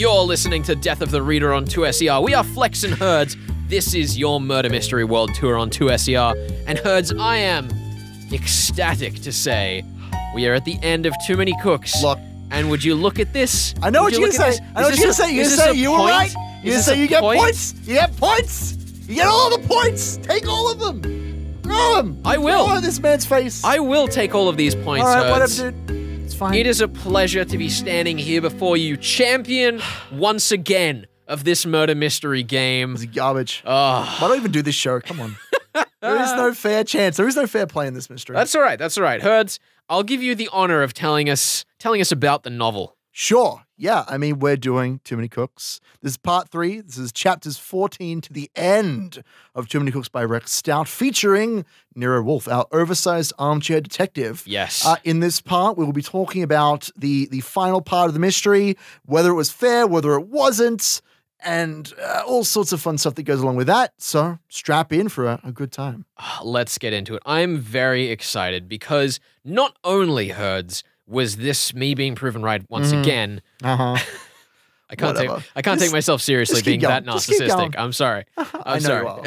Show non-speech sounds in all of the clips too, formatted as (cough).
You're listening to Death of the Reader on 2SER. We are Flex and Herds. This is your Murder Mystery World Tour on 2SER. And Herds, I am ecstatic to say we are at the end of Too Many Cooks. Look. And would you look at this? I know Would what you're gonna say. this? I know Is what you're gonna say. You're gonna say you were right. You're gonna say you get point? points. You get points. You get all the points. Take all of them. Throw them. I will. Throw this man's face. I will take all of these points, all right, Herds. whatever, dude. It's fine. It is a pleasure to be standing here before you, champion (sighs) once again of this murder mystery game. It's garbage. Oh, Why don't even do this show? Come on. (laughs) there is no fair chance. There is no fair play in this mystery. that's all right. That's all right. Herds, I'll give you the honor of telling us telling us about the novel. Sure. Yeah. I mean, we're doing Too Many Cooks. This is part three. This is chapters 14 to the end of Too Many Cooks by Rex Stout, featuring Nero Wolfe, our oversized armchair detective. Yes. Uh, in this part, we will be talking about the the final part of the mystery, whether it was fair, whether it wasn't, and uh, all sorts of fun stuff that goes along with that. So strap in for a, a good time. Let's get into it. I'm very excited because not only Herds was this me being proven right once Mhm. again. Uh huh. (laughs) I can't take I can't Just- take myself seriously being that going. Going. narcissistic. I'm sorry. (laughs) I I'm know sorry. you (laughs) well.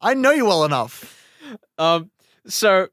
I know you well enough. Um, so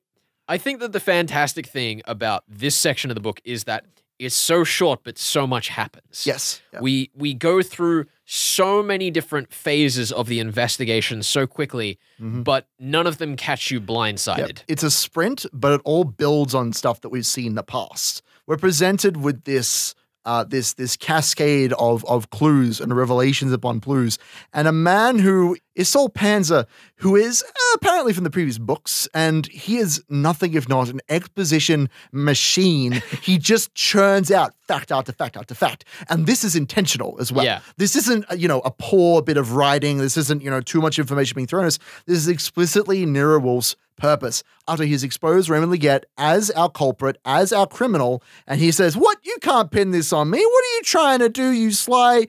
I think that the fantastic thing about this section of the book is that it's so short, but so much happens. Yes. Yeah. We we go through so many different phases of the investigation so quickly, Mhm. but none of them catch you blindsided. Yep. It's a sprint, but it all builds on stuff that we've seen in the past. We're presented with this uh, this this cascade of of clues and revelations upon clues, and a man who is Saul Panzer, who is uh, apparently from the previous books, and he is nothing if not an exposition machine. (laughs) he just churns out fact after fact after fact, and this is intentional as well. Yeah. This isn't uh, you know a poor bit of writing. This isn't you know too much information being thrown at us. This is explicitly Nero Wolfe's purpose after he's exposed Raymond Leggett as our culprit, as our criminal, and he says, What? You can't pin this on me. What are you trying to do, you sly?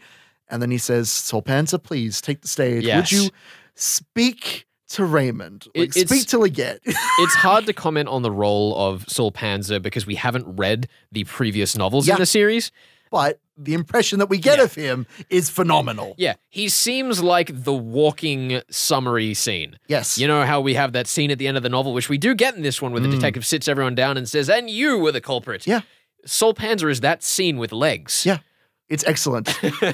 And then he says, Saul Panzer, please take the stage. Yes. Would you speak to Raymond? Like, It- speak to Leggett. (laughs) it's hard to comment on the role of Saul Panzer because we haven't read the previous novels Yeah. in the series. but the impression that we get Yeah. of him is phenomenal. Yeah, he seems like the walking summary scene. Yes. You know how we have that scene at the end of the novel, which we do get in this one, where the Mm. detective sits everyone down and says, "And you were the culprit." Yeah. Saul Panzer is that scene with legs. Yeah. It's excellent.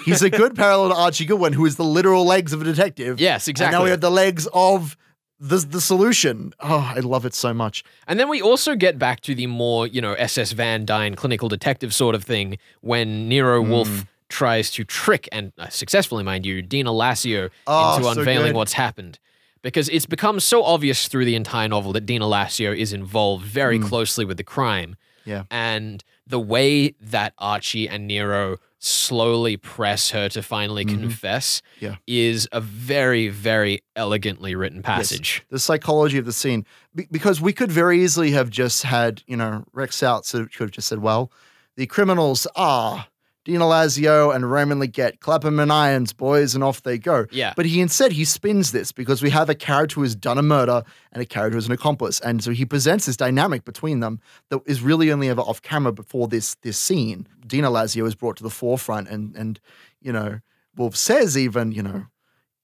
He's a good parallel to Archie Goodwin, who is the literal legs of a detective. Yes, And exactly. now we have the legs of the, the solution. Oh, I love it so much. And then we also get back to the more, you know, SS Van Dine clinical detective sort of thing when Nero Hmm. Wolfe tries to trick, and uh, successfully, mind you, Dina Laszio Oh, into so unveiling good. what's happened. Because it's become so obvious through the entire novel that Dina Laszio is involved very closely with the crime. Yeah. And the way that Archie and Nero slowly press her to finally confess Mm-hmm. Yeah. is a very, very elegantly written passage. the psychology of the scene Be- because we could very easily have just had you know Rex out so could have just said well the criminals are Dina Laszio and Raymond Leggett clap 'em in irons boys and off they go Yeah. but he instead he spins this because we have a character who has done a murder and a character who's an accomplice and so he presents this dynamic between them that is really only ever off camera before this this scene Dina Laszio is brought to the forefront and and you know Wolfe says even you know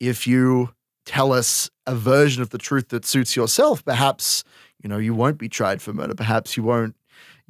if you tell us a version of the truth that suits yourself, perhaps, you know, you won't be tried for murder. Perhaps you won't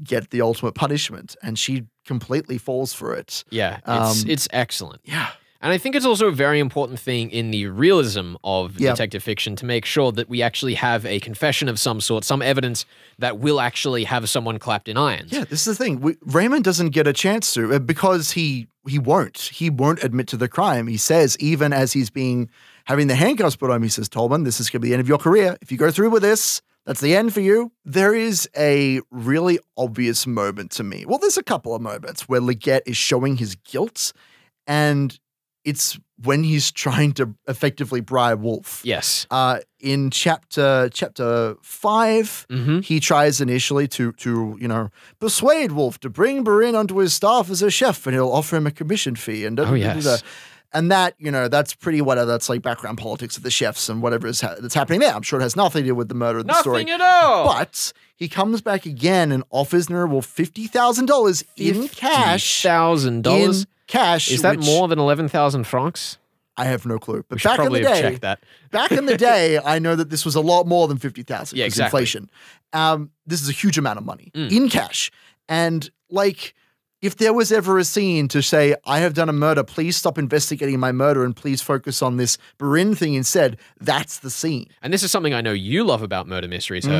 get the ultimate punishment. And she completely falls for it. Yeah, it's Um, it's excellent. Yeah. And I think it's also a very important thing in the realism of Yeah. detective fiction to make sure that we actually have a confession of some sort, some evidence that will actually have someone clapped in irons. Yeah, this is the thing. We, Raymond doesn't get a chance to uh, because he he won't. He won't admit to the crime. He says even as he's being having the handcuffs put on him, he says, "Tolman, this is going to be the end of your career. If you go through with this, that's the end for you." There is a really obvious moment to me. Well, there's a couple of moments where Leggett is showing his guilt, and it's when he's trying to effectively bribe Wolfe. Yes. Uh, in chapter chapter 5 Mm-hmm. he tries initially to to you know persuade Wolfe to bring Berin onto his staff as a chef, and he'll offer him a commission fee. And Oh, da- da- da- yes. And that you know that's pretty whatever. That's like background politics of the chefs and whatever is ha- that's happening there. I'm sure it has nothing to do with the murder of the story. Nothing at all. But he comes back again and offers Nero Wolfe fifty thousand dollars in cash. Thousand In dollars. cash. Is that which more than 11,000 francs? I have no clue. But back in the day, back in the day, I know that this was a lot more than fifty thousand. Yeah, exactly. Inflation. Um, this is a huge amount of money Mm. in cash, and like. If there was ever a scene to say, I have done a murder, please stop investigating my murder and please focus on this Berin thing instead, that's the scene. And this is something I know you love about Murder Mysteries, Mm-hmm,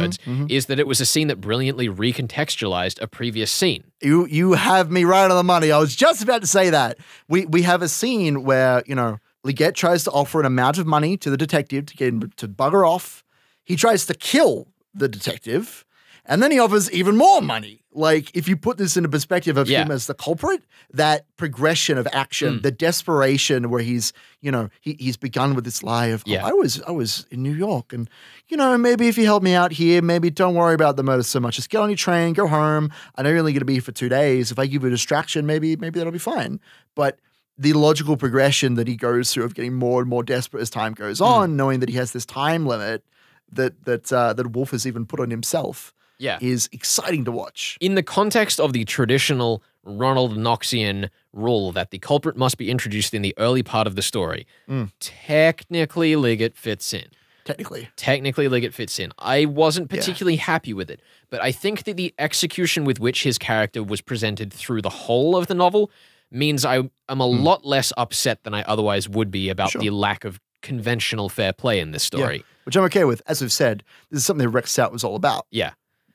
Herds, is that it was a scene that brilliantly recontextualized a previous scene. You you have me right on the money. I was just about to say that. We we have a scene where, you know, Leggett tries to offer an amount of money to the detective to get him to bugger off. He tries to kill the detective, and then he offers even more money. Like, if you put this into perspective of Yeah. him as the culprit, that progression of action, Mm. the desperation where he's, you know, he, he's begun with this lie of, oh, Yeah. I was I was in New York, and you know, maybe if you help me out here, maybe don't worry about the murder so much. Just get on your train, go home. I know you're only going to be here for two days. If I give you a distraction, maybe maybe that'll be fine. But the logical progression that he goes through of getting more and more desperate as time goes Hmm. on, knowing that he has this time limit that that uh, that Wolfe has even put on himself, Yeah. is exciting to watch. In the context of the traditional Ronald Knoxian rule that the culprit must be introduced in the early part of the story, Mm. technically Liggett fits in. Technically, Technically, Liggett fits in. I wasn't Yeah. particularly happy with it, but I think that the execution with which his character was presented through the whole of the novel means I am a lot less upset than I otherwise would be about. Sure. the lack of conventional fair play in this story. which I'm okay with. As we've said, this is something that Rex Stout was all about. Yeah.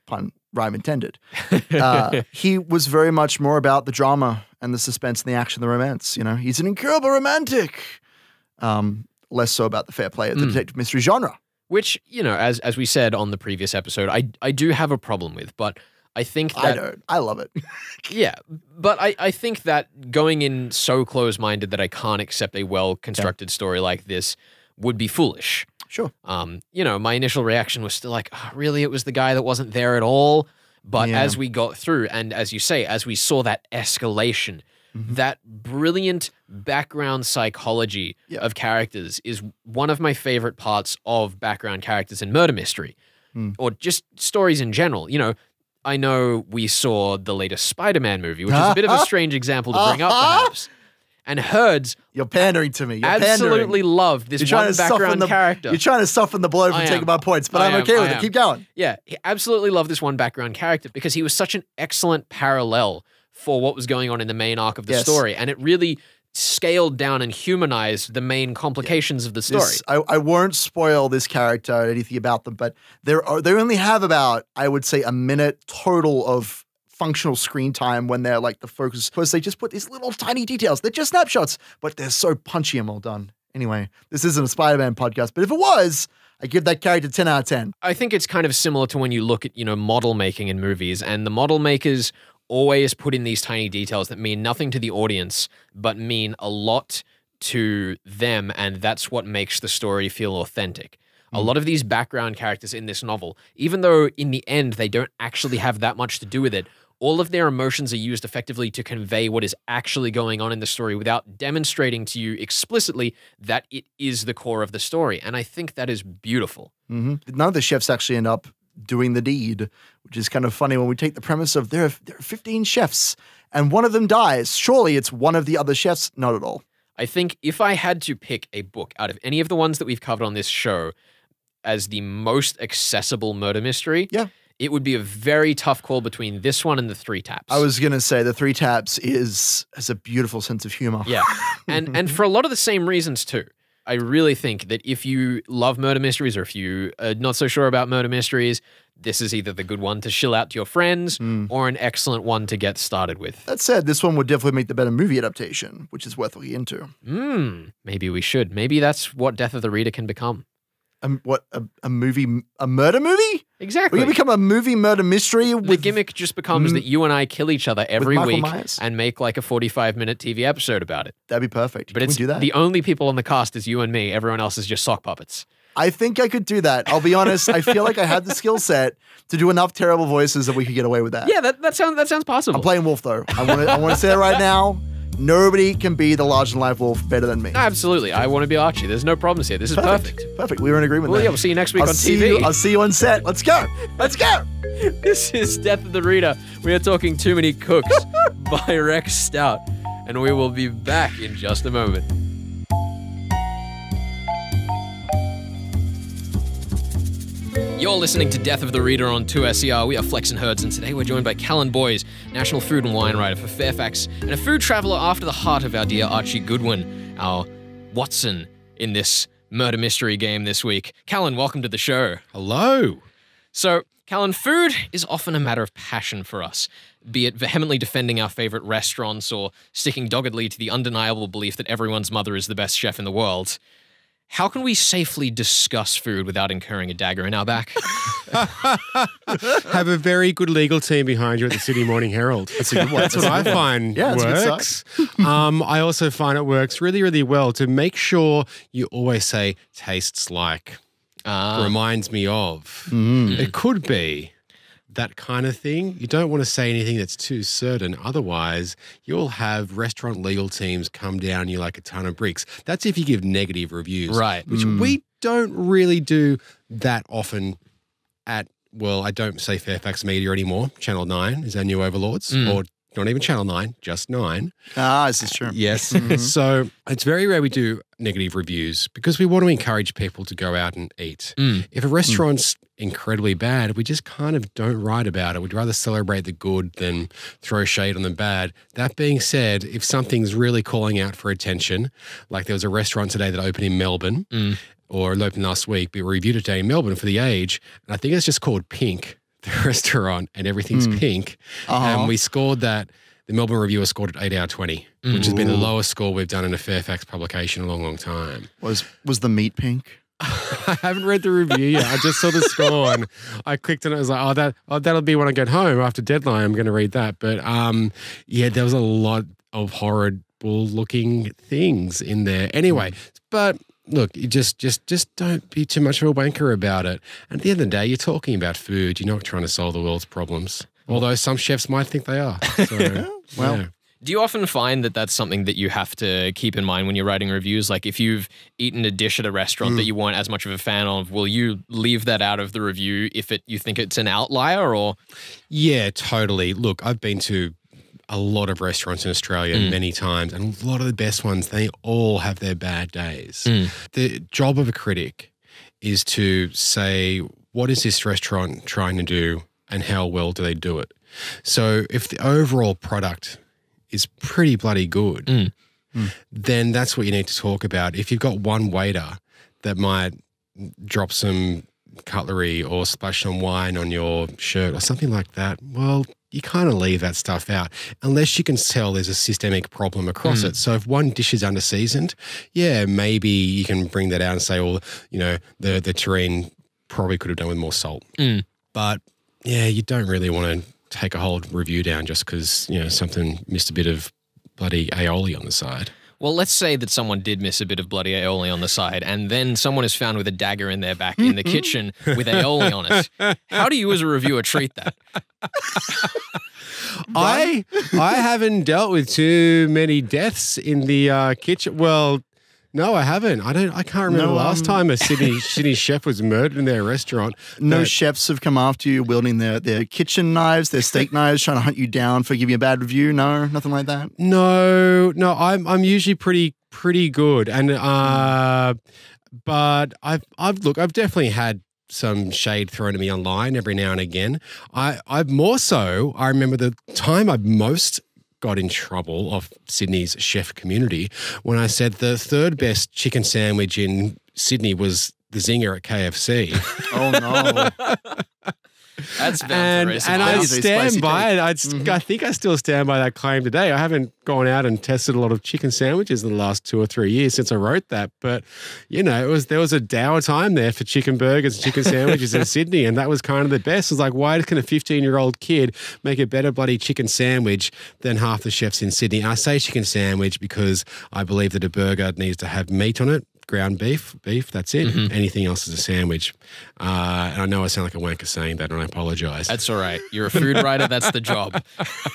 Pun rhyme intended. (laughs) Uh, he was very much more about the drama and the suspense and the action, the romance. You know, he's an incurable romantic. Um, less so about the fair play of the Mm. detective mystery genre. Which, you know, as as we said on the previous episode, I I do have a problem with, but I think that I don't. I love it. (laughs) (laughs) Yeah, but I, I think that going in so close minded that I can't accept a well constructed story like this would be foolish. Sure. Um, you know, my initial reaction was still like, oh, really, it was the guy that wasn't there at all. But Yeah. as we got through, and as you say, as we saw that escalation, Mm-hmm. that brilliant background psychology Yeah. of characters is one of my favorite parts of background characters in murder mystery Hmm. or just stories in general. You know, I know we saw the latest Spider Man movie, which is a bit of a (laughs) strange example to bring up, perhaps. And Herds You're pandering to me. You're absolutely pandering. loved this You're one background the character. You're trying to soften the blow from taking my points, but I I'm am, okay with it. Keep going. Yeah, he absolutely loved this one background character because he was such an excellent parallel for what was going on in the main arc of the Yes. story. And it really scaled down and humanized the main complications of the story. This- I, I won't spoil this character or anything about them, but there are they only have about I would say a minute total of functional screen time when they're like the focus because they just put these little tiny details. They're just snapshots, but they're so punchy and well done. Anyway, this isn't a Spider-Man podcast, but if it was, I give that character 10 out of 10. I think it's kind of similar to when you look at, you know, model making in movies, and the model makers always put in these tiny details that mean nothing to the audience, but mean a lot to them, and that's what makes the story feel authentic. A mm. lot of these background characters in this novel, even though in the end they don't actually have that much to do with it, all of their emotions are used effectively to convey what is actually going on in the story without demonstrating to you explicitly that it is the core of the story. And I think that is beautiful. hmm None of the chefs actually end up doing the deed, which is kind of funny when we take the premise of there are, there are 15 chefs and one of them dies. Surely it's one of the other chefs. Not at all. I think if I had to pick a book out of any of the ones that we've covered on this show as the most accessible murder mystery, Yeah. It would be a very tough call between this one and the Three Taps. I was gonna say the three taps is has a beautiful sense of humor. yeah, (laughs) and and for a lot of the same reasons too. I really think that if you love murder mysteries or if you are not so sure about murder mysteries, this is either the good one to shill out to your friends Mm. or an excellent one to get started with. That said, this one would definitely make the better movie adaptation, which is worth looking into. Hmm, maybe we should. Maybe that's what Death of the Reader can become. Um, what a, a movie, a murder movie? Exactly. We can become a movie murder mystery. the gimmick just becomes that you and I kill each other every week Myers. and make like a 45 minute TV episode about it. That'd be perfect. But Can we it's do that? the only people on the cast is you and me. Everyone else is just sock puppets. I think I could do that. I'll be honest. I feel like I have the skill set to do enough terrible voices that we could get away with that. Yeah, that, that sounds that sounds possible. I'm playing Wolfe though. I want to. I want to say it right now. Nobody can be the large than life Wolfe better than me. Absolutely. I want to be Archie. There's no problems here. This is perfect. Perfect. We were in agreement. Well, there. yeah, we'll see you next week I'll on see TV. You, I'll see you on set. Let's go. Let's go. (laughs) this is Death of the Reader. We are talking Too Many Cooks (laughs) by Rex Stout. and we will be back in just a moment. You're listening to Death of the Reader on 2SER. We are Flex and Herds, and today we're joined by Callan Boys, National Food and Wine Writer for Fairfax, and a food traveller after the heart of our dear Archie Goodwin, our Watson in this murder mystery game this week. Callan, welcome to the show. Hello. So, Callan, food is often a matter of passion for us, be it vehemently defending our favorite restaurants or sticking doggedly to the undeniable belief that everyone's mother is the best chef in the world. How can we safely discuss food without incurring a dagger in our back? (laughs) (laughs) Have a very good legal team behind you at the Sydney Morning Herald. That's, good one. That's what I find Yeah, it's a good works. (laughs) um, I also find it works really, really well to make sure you always say tastes like, Ah. reminds me of. Mm. It could be that kind of thing. You don't want to say anything that's too certain. Otherwise, you'll have restaurant legal teams come down you like a ton of bricks. That's if you give negative reviews. Right. Which mm. we don't really do that often at, well, I don't say Fairfax Media anymore. Channel 9 is our new overlords, mm. or not even Channel 9, just 9. Ah, this is true. Yes. (laughs) so it's very rare we do negative reviews because we want to encourage people to go out and eat. Mm. If a restaurant's incredibly bad, we just kind of don't write about it. We'd rather celebrate the good than throw shade on the bad. That being said, if something's really calling out for attention, like there was a restaurant today that opened in Melbourne Mm. or it opened last week, we reviewed it today in Melbourne for the age, and I think it's just called Pink, the (laughs) restaurant, and everything's pink. Uh-huh. And we scored that. The Melbourne reviewer scored it 8 out of 20, which has been the lowest score we've done in a Fairfax publication in a long, long time. Was was the meat pink? (laughs) I haven't read the review yet. I just saw the score and I clicked on it. I was like, oh, that oh, that'll be when I get home after deadline. I'm going to read that. But um, yeah, there was a lot of horrible looking things in there. Anyway, but look, you just just just don't be too much of a wanker about it. And at the end of the day, you're talking about food. You're not trying to solve the world's problems. Although some chefs might think they are. So, (laughs) Well, yeah. Do you often find that that's something that you have to keep in mind when you're writing reviews? Like if you've eaten a dish at a restaurant that mm. you weren't as much of a fan of, will you leave that out of the review if it you think it's an outlier or Yeah, totally. Look, I've been to a lot of restaurants in Australia mm. many times, and a lot of the best ones, they all have their bad days. Mm. The job of a critic is to say, what is this restaurant trying to do and how well do they do it? So if the overall product is pretty bloody good, mm. hmm. then that's what you need to talk about. If you've got one waiter that might drop some cutlery or splash some wine on your shirt or something like that, well, you kind of leave that stuff out unless you can tell there's a systemic problem across it. So if one dish is under seasoned, yeah, maybe you can bring that out and say, well, you know, the the terrine probably could have done with more salt. Mm. But yeah, you don't really want to take a whole review down just because you know something missed a bit of bloody aioli on the side. Well, let's say that someone did miss a bit of bloody aioli on the side, and then someone is found with a dagger in their back in the kitchen with aioli on it. How do you, as a reviewer, treat that? (laughs) I I haven't dealt with too many deaths in the uh, kitchen. Well, no, I haven't. I don't. I can't remember No, the last um, time a Sydney (laughs) Sydney chef was murdered in their restaurant. No chefs have come after you wielding their, their kitchen knives, their steak (laughs) knives, trying to hunt you down for giving you a bad review. No, nothing like that. No, no, I'm I'm usually pretty pretty good, and uh, but I've I've look, I've definitely had some shade thrown at me online every now and again. I I've more so. I remember the time I've most got in trouble of Sydney's chef community when I said the third best chicken sandwich in Sydney was the zinger at KFC. (laughs) Oh no. That's and and I Spicy, eyes. spicy stand by it. I'd, st- I think I still stand by that claim today. I haven't gone out and tested a lot of chicken sandwiches in the last two or three years since I wrote that. But you know, it was there was a dour time there for chicken burgers, and chicken sandwiches in (laughs) Sydney, and that was kind of the best. It was like, why can a 15 year old kid make a better bloody chicken sandwich than half the chefs in Sydney? I say chicken sandwich because I believe that a burger needs to have meat on it. Ground beef, beef, that's it. Anything else is a sandwich. Uh, and I know I sound like a wanker saying that, and I apologize. That's all right. You're a food writer. That's the job.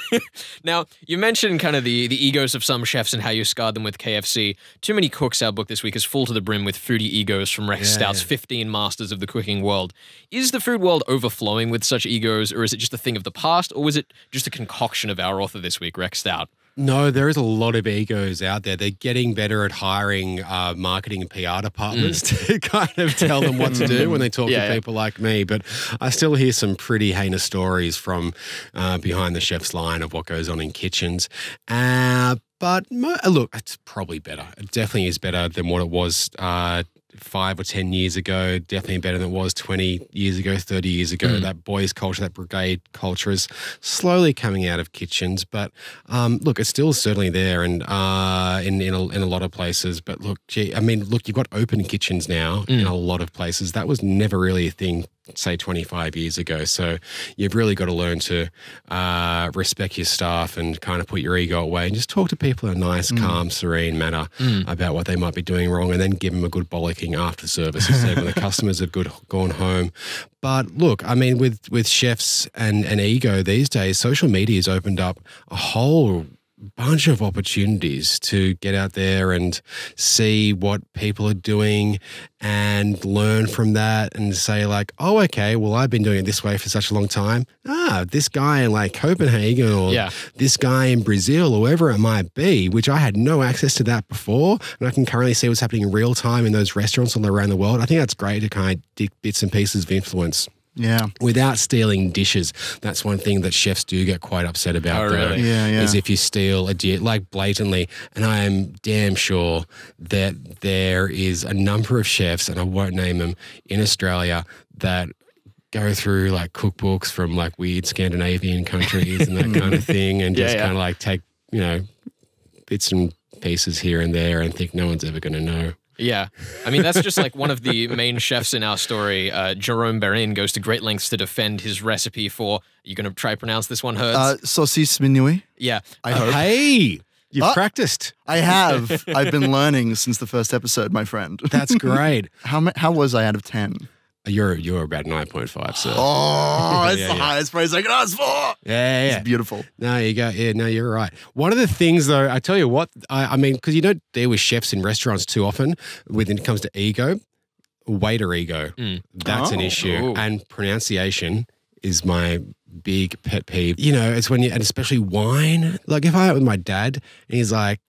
(laughs) now, you mentioned kind of the, the egos of some chefs and how you scarred them with KFC. Too Many Cooks, our book this week, is full to the brim with foodie egos from Rex Yeah, Stout's yeah. 15 Masters of the Cooking World. Is the food world overflowing with such egos, or is it just a thing of the past, or was it just a concoction of our author this week, Rex Stout? No, there is a lot of egos out there. They're getting better at hiring uh, marketing and PR departments (laughs) to kind of tell them what to do when they talk Yeah, to yeah. people like me. But I still hear some pretty heinous stories from uh, behind the chef's line of what goes on in kitchens. Uh, but mo- look, it's probably better. It definitely is better than what it was uh, five or 10 years ago. Definitely better than it was 20 years ago, 30 years ago. That boys' culture, that brigade culture is slowly coming out of kitchens. But um, look, it's still certainly there and uh, in, in, a, in a lot of places. But look, gee, I mean, look, you've got open kitchens now in a lot of places. That was never really a thing say 25 years ago. So you've really got to learn to uh, respect your staff and kind of put your ego away and just talk to people in a nice, calm, serene manner about what they might be doing wrong and then give them a good bollocking after service instead when the (laughs) customers have good, gone home. But look, I mean, with, with chefs and, and ego these days, social media has opened up a whole bunch of opportunities to get out there and see what people are doing and learn from that and say like oh okay well i've been doing it this way for such a long time. Ah this guy in like copenhagen or Yeah. this guy in brazil or wherever it might be which i had no access to that before. And i can currently see what's happening in real time in those restaurants all around the world. I think that's great to kind of dig bits and pieces of influence Yeah. without stealing dishes. That's one thing that chefs do get quite upset about. Oh, though, really? Yeah, yeah. Is if you steal a dish, like blatantly. And I am damn sure that there is a number of chefs, and I won't name them, in Australia that go through like cookbooks from like weird Scandinavian countries and that kind of (laughs) thing, and Yeah, just yeah. kind of like take you know bits and pieces here and there, and think no one's ever going to know. Yeah. I mean, that's just like one of the main chefs in our story. Uh, Jerome Berin goes to great lengths to defend his recipe for. you going to try pronounce this one, Herds? Uh, saucisse minuit. yeah. I hope. Hey, you've Uh, practiced. I have. I've been learning since the first episode, my friend. That's great. (laughs) How how was I out of ten? You're you're about nine point five, sir. Oh, (laughs) it's Yeah, the yeah. highest praise I can ask for. Yeah, yeah, yeah. It's beautiful. No, you go. Yeah, no, you're right. One of the things, though, I tell you what, I, I mean, because you don't deal with chefs in restaurants too often when it comes to ego, waiter ego. Mm. That's an Oh. issue. Ooh. And pronunciation is my big pet peeve. You know, it's when you, and especially wine. Like if I went with my dad and he's like,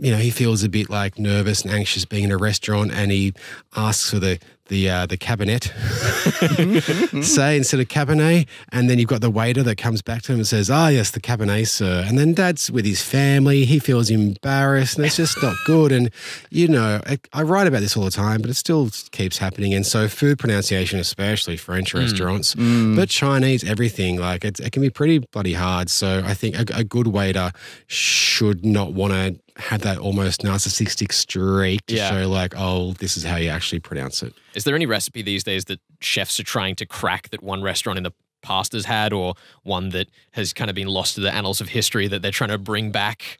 you know, he feels a bit like nervous and anxious being in a restaurant, and he asks for the the uh, the cabinet, (laughs) say instead of cabernet, and then you've got the waiter that comes back to him and says, "Ah, yes, the cabernet, sir." And then Dad's with his family, he feels embarrassed, and it's just not good. And you know, I, I write about this all the time, but it still keeps happening. And so, food pronunciation, especially French restaurants, but Chinese, everything like it, it can be pretty bloody hard. So, I think a, a good waiter should not want to have that almost narcissistic streak to Yeah. show like, oh, this is how you actually pronounce it. Is there any recipe these days that chefs are trying to crack that one restaurant in the past has had, or one that has kind of been lost to the annals of history that they're trying to bring back?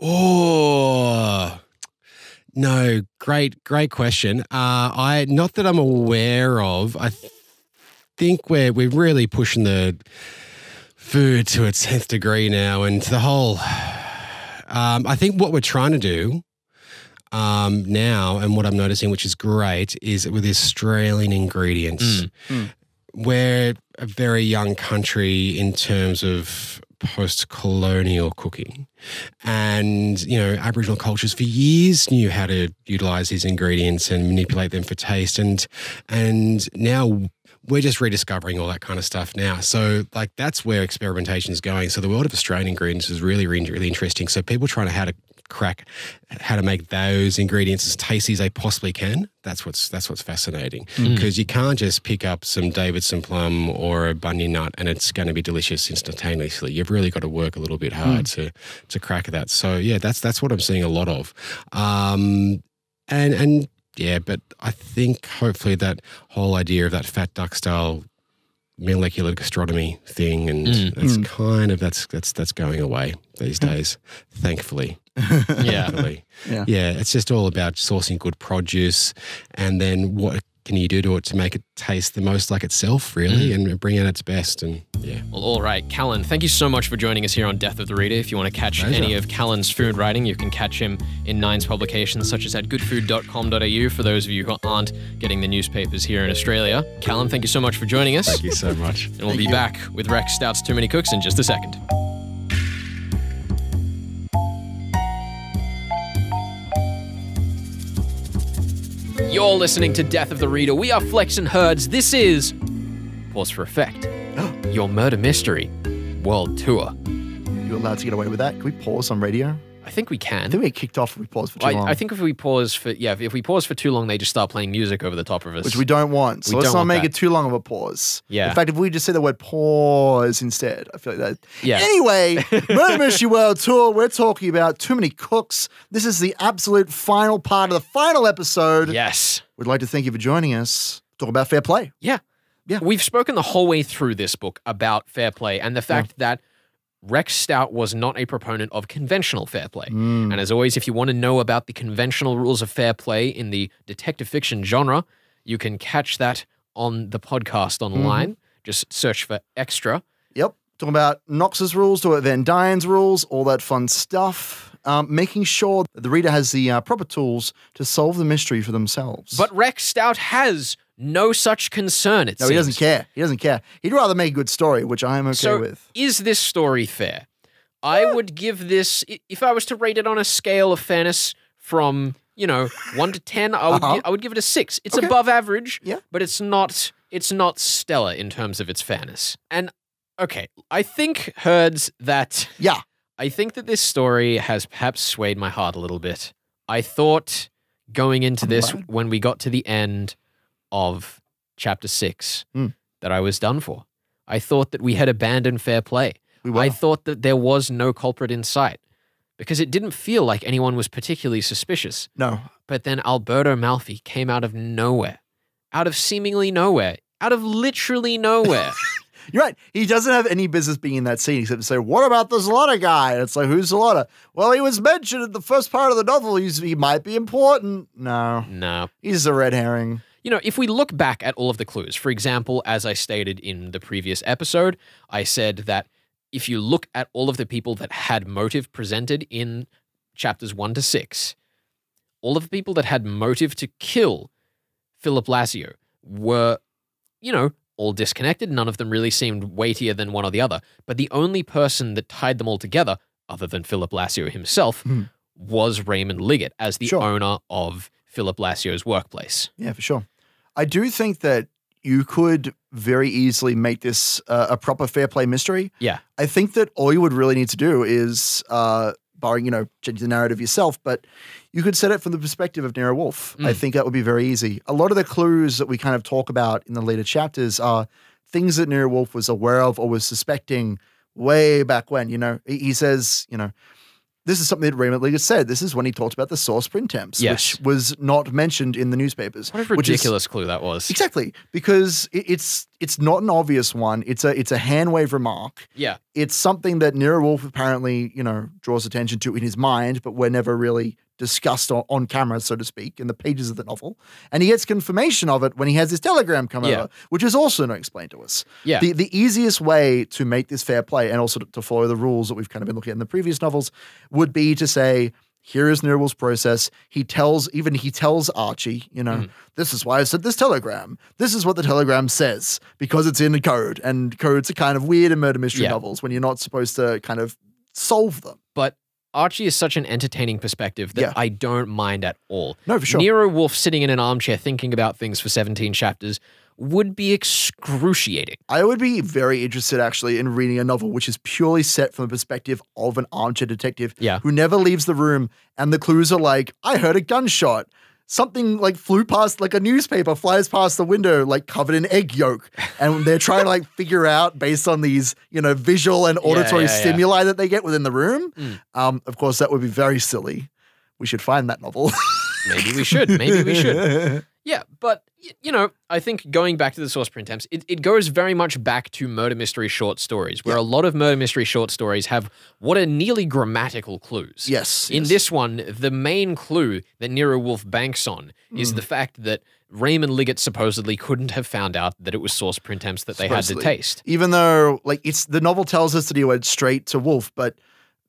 Oh no, great, great question. Uh, I not that I'm aware of. I th- think we're we're really pushing the food to its tenth degree now, and the whole. Um, I think what we're trying to do um, now, and what I'm noticing, which is great, is with Australian ingredients. Mm. We're a very young country in terms of post-colonial cooking and you know aboriginal cultures for years knew how to utilize these ingredients and manipulate them for taste and and now we're just rediscovering all that kind of stuff now. So like that's where experimentation is going. So the world of australian ingredients is really really, really interesting. So people trying to how to crack how to make those ingredients as tasty as they possibly can. That's what's that's what's fascinating. Because you can't just pick up some davidson plum or a bunya nut and it's going to be delicious instantaneously. You've really got to work a little bit hard to to crack that. So yeah that's that's what i'm seeing a lot of. Um and and yeah but i think hopefully that whole idea of that fat duck style molecular gastronomy thing and Mm. that's kind of that's that's that's going away these (laughs) days thankfully Yeah. thankfully. Yeah. yeah it's just all about sourcing good produce and then what can you do to it to make it taste the most like itself really and bring out its best and yeah all right, Callan, thank you so much for joining us here on Death of the Reader. If you want to catch Pleasure. any of Callan's food writing, you can catch him in Nine's publications, such as at goodfood.com.au for those of you who aren't getting the newspapers here in Australia. Callan, thank you so much for joining us. Thank you so much. And we'll thank be you. back with Rex Stout's Too Many Cooks in just a second. You're listening to Death of the Reader. We are Flex and Herds. This is Pause for Effect. Your murder mystery world tour. You're allowed to get away with that. Can we pause on radio? I think we can. I think we get kicked off if we pause for too I, long. I think if we pause for yeah, if we pause for too long, they just start playing music over the top of us. which we don't want. So We let's don't make that. it too long of a pause. Yeah. In fact, if we just say the word pause instead, I feel like that. Yeah. Anyway, (laughs) Murder Mystery World Tour, we're talking about Too Many Cooks. This is the absolute final part of the final episode. yes, We'd like to thank you for joining us. Talk about fair play. yeah, Yeah. We've spoken the whole way through this book about fair play and the fact that Rex Stout was not a proponent of conventional fair play. Mm. And as always, if you want to know about the conventional rules of fair play in the detective fiction genre, you can catch that on the podcast online. Just search for extra. Yep. Talking about Knox's rules, talking about Van Dine's rules, all that fun stuff. Um, making sure that the reader has the uh, proper tools to solve the mystery for themselves. But Rex Stout has no such concern, it no, seems. he doesn't care. He doesn't care. He'd rather make a good story, which I am okay so, with. is this story fair? I would give this, if I was to rate it on a scale of fairness from, you know, one to 10, I would, Uh-huh. gi- I would give it a six. It's Okay. above average, Yeah. but it's not, it's not stellar in terms of its fairness. And, okay, I think, Herds, that Yeah. I think that this story has perhaps swayed my heart a little bit. I thought going into this, when we got to the end of chapter six, Hmm. that I was done for. I thought that we had abandoned fair play. We. I thought that there was no culprit in sight because it didn't feel like anyone was particularly suspicious. no. But then Alberto Malfi came out of nowhere, out of seemingly nowhere, out of literally nowhere. (laughs) You're right. He doesn't have any business being in that scene except to say, What about the Zlotta guy? And it's like, Who's Zlotta? Well, he was mentioned in the first part of the novel. He's, he might be important. No, no. he's a red herring. You know, if we look back at all of the clues, for example, as I stated in the previous episode, I said that if you look at all of the people that had motive presented in chapters one to six, all of the people that had motive to kill Philip Laszio were, you know, all disconnected. None of them really seemed weightier than one or the other. But the only person that tied them all together, other than Philip Laszio himself, Hmm. was Raymond Liggett as the Sure. owner of Philip Laszio's workplace. Yeah, for sure. I do think that you could very easily make this uh, a proper fair play mystery. Yeah. I think that all you would really need to do is, uh, barring, you know, changing the narrative yourself, but you could set it from the perspective of Nero Wolfe. I Mm. think that would be very easy. A lot of the clues that we kind of talk about in the later chapters are things that Nero Wolfe was aware of or was suspecting way back when. You know, he, says, you know, this is something that Raymond Liggett said. This is when he talked about the sauce printemps, Yes. which was not mentioned in the newspapers. What a which is- ridiculous clue that was. Exactly, because it, it's it's not an obvious one. It's a it's a hand wave remark. Yeah. It's something that Nero Wolfe apparently you know draws attention to in his mind, but we're never really discussed on, on camera, so to speak, in the pages of the novel. And he gets confirmation of it when he has his telegram come Yeah. over, which is also not explained to us. Yeah. The the easiest way to make this fair play and also to, to follow the rules that we've kind of been looking at in the previous novels would be to say, here is Nero process. He tells, even he tells Archie, you know, Mhm. this is why I sent this telegram. This is what the telegram says because it's in code. And codes are kind of weird in murder mystery Yeah. novels when you're not supposed to kind of solve them. Archie is such an entertaining perspective that Yeah. I don't mind at all. No, for sure. Nero Wolfe sitting in an armchair thinking about things for 17 chapters would be excruciating. I would be very interested actually in reading a novel which is purely set from the perspective of an armchair detective Yeah. who never leaves the room and the clues are like, I heard a gunshot. Something like flew past, like a newspaper flies past the window, like covered in egg yolk. And they're trying to like (laughs) figure out based on these, you know, visual and auditory yeah, yeah. stimuli that they get within the room. Mm. Um, of course, that would be very silly. We should find that novel. Maybe we should. Maybe we should. (laughs) Yeah, but you know, I think going back to the sauce printemps, it, it goes very much back to murder mystery short stories, where a lot of murder mystery short stories have what are nearly grammatical clues. yes. In yes. this one, the main clue that Nero Wolfe banks on is Mm. the fact that Raymond Liggett supposedly couldn't have found out that it was sauce printemps that they had to taste. even though like it's the novel tells us that he went straight to Wolfe, but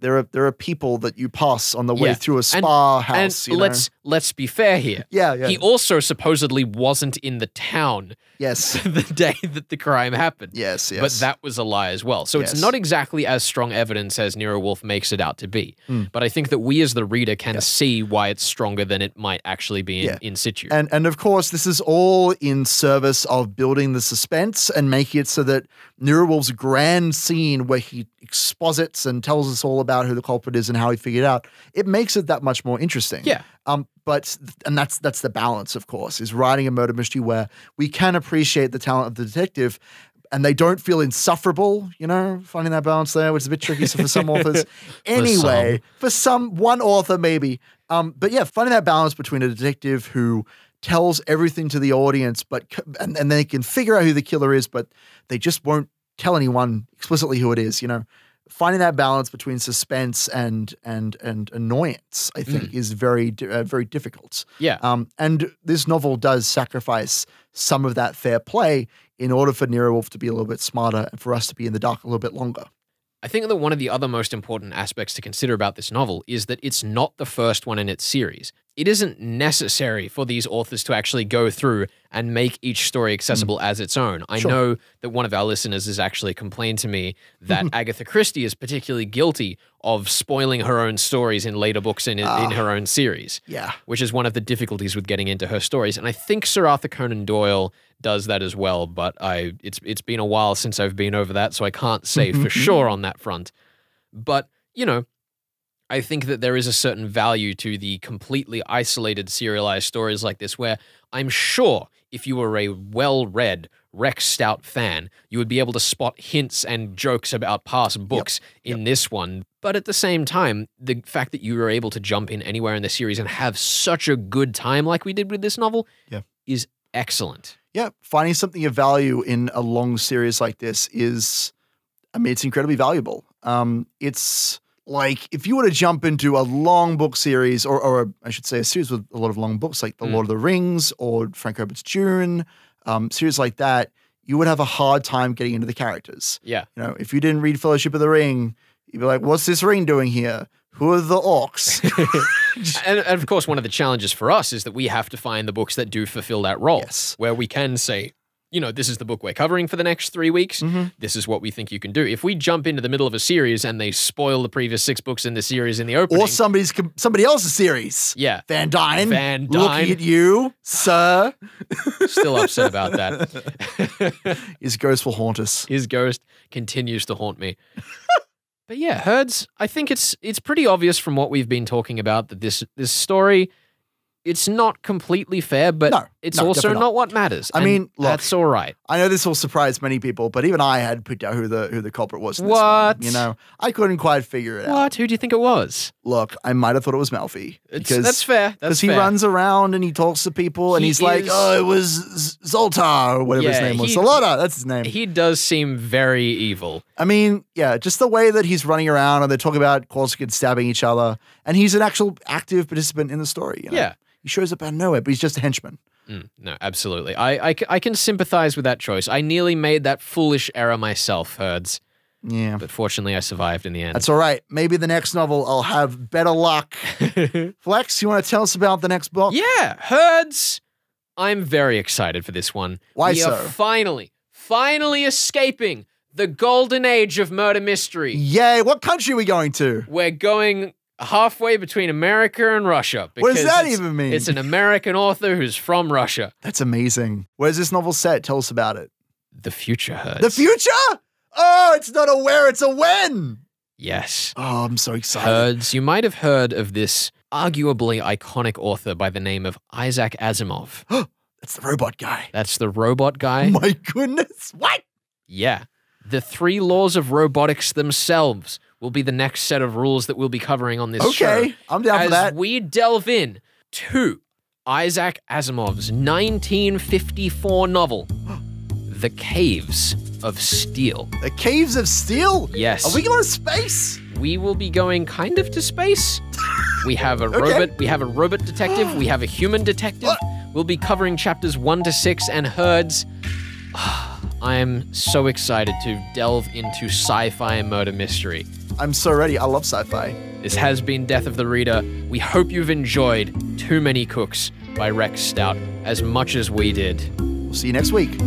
there are there are people that you pass on the way Yeah. through a spa and house. you let's let's be fair here. yeah, yeah, He also supposedly wasn't in the town yes, (laughs) the day that the crime happened. yes, yes. But that was a lie as well. So it's not exactly as strong evidence as Nero Wolfe makes it out to be. Mm. But I think that we as the reader can see why it's stronger than it might actually be in, Yeah. in situ. And and of course, this is all in service of building the suspense and making it so that Nero Wolfe's grand scene where he exposits and tells us all about who the culprit is and how he figured it out, it makes it that much more interesting. yeah. Um, but and that's that's the balance, of course, is writing a murder mystery where we can appreciate the talent of the detective. And they don't feel insufferable, you know, finding that balance there, which is a bit tricky for some (laughs) authors. Anyway, for some, one author maybe. Um, but yeah, finding that balance between a detective who tells everything to the audience, but and, and they can figure out who the killer is, but they just won't tell anyone explicitly who it is. You know, finding that balance between suspense and and and annoyance, I think, is very uh, very difficult. Yeah. Um, and this novel does sacrifice some of that fair play in order for Nero Wolfe to be a little bit smarter and for us to be in the dark a little bit longer. I think that one of the other most important aspects to consider about this novel is that it's not the first one in its series. It isn't necessary for these authors to actually go through and make each story hmm. accessible as its own. I Sure. know that one of our listeners has actually complained to me that (laughs) Agatha Christie is particularly guilty of spoiling her own stories in later books in, in ah. her own series Yeah. which is one of the difficulties with getting into her stories. And I think Sir Arthur Conan Doyle does that as well, but I it's it's been a while since I've been over that, so I can't say for (laughs) sure on that front. But, you know, I think that there is a certain value to the completely isolated serialized stories like this where I'm sure if you were a well-read Rex Stout fan, you would be able to spot hints and jokes about past books in this one. But at the same time, the fact that you were able to jump in anywhere in the series and have such a good time like we did with this novel Yeah. is excellent. Yeah, finding something of value in a long series like this is, I mean, it's incredibly valuable. Um, it's like if you were to jump into a long book series, or, or I should say, a series with a lot of long books, like The Lord of the Rings or Frank Herbert's Dune, um, series like that, you would have a hard time getting into the characters. Yeah. You know, if you didn't read Fellowship of the Ring, you'd be like, "What's this ring doing here? Who are the orcs?" (laughs) And, and of course, one of the challenges for us is that we have to find the books that do fulfill that role. Yes. Where we can say, you know, this is the book we're covering for the next three weeks. Mm-hmm. This is what we think you can do. If we jump into the middle of a series and they spoil the previous six books in the series in the opening, or somebody's somebody else's series. yeah, Van Dine, Van Dine, looking at you, sir. still upset about that. (laughs) His ghost will haunt us. His ghost continues to haunt me. (laughs) but yeah, herds. I think it's it's pretty obvious from what we've been talking about that this this story. It's not completely fair, but No, it's no, also not. not. what matters. I mean, look, that's all right. I know this will surprise many people, but even I had picked out who the who the culprit was. In this What? One, you know, I couldn't quite figure it out. What? Who do you think it was? Look, I might have thought it was Malfi because that's fair. Because he runs around and he talks to people and He he's like, "Oh, it was Zoltar or whatever his name was, he- Solana. That's his name." He does seem very evil. I mean, yeah, just the way that he's running around and they talk about Corsican stabbing each other, and he's an actual active participant in the story. You know? Yeah. He shows up out of nowhere, but he's just a henchman. Mm, no, absolutely. I, I can sympathize with that choice. I nearly made that foolish error myself, Herds, Yeah. but fortunately I survived in the end. That's all right. Maybe the next novel I'll have better luck. (laughs) Flex, you want to tell us about the next book? Yeah, herds. I'm very excited for this one. Why we are so? finally, finally escaping the golden age of murder mystery. Yay. What country are we going to? We're going halfway between America and Russia. What does that even mean? It's an American author who's from Russia. That's amazing. Where's this novel set? Tell us about it. The future herds. The future? Oh, it's not a where, it's a when. Yes. Oh, I'm so excited. Herds. You might have heard of this arguably iconic author by the name of Isaac Asimov. (gasps) That's the robot guy. That's the robot guy. My goodness. What? Yeah. The three laws of robotics themselves will be the next set of rules that we'll be covering on this show. Okay, I'm down as for that. we delve in to Isaac Asimov's 1954 novel, (gasps) The Caves of Steel. The Caves of Steel? Yes. Are we going to space? we will be going kind of to space. (laughs) We have a robot, we have a robot detective, we have a human detective. (gasps) We'll be covering chapters 1 to 6 and herds. (sighs) I am so excited to delve into sci-fi and murder mystery. I'm so ready. I love sci-fi. This has been Death of the Reader. We hope you've enjoyed Too Many Cooks by Rex Stout as much as we did. We'll see you next week.